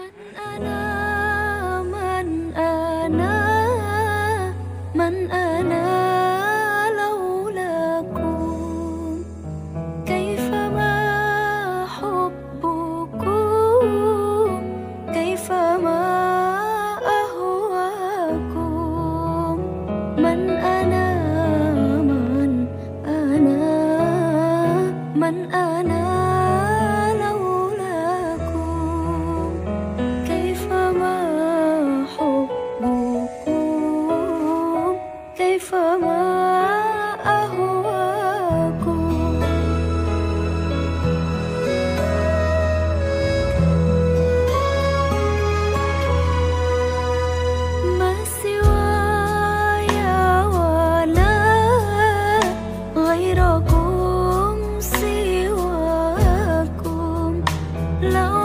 من أنا من أنا من أنا لولاكم. كيفما حبكم كيفما أهواكم. من أنا من أنا من أنا فما أهواكم. ما سواي ولا غيركم سواكم. لو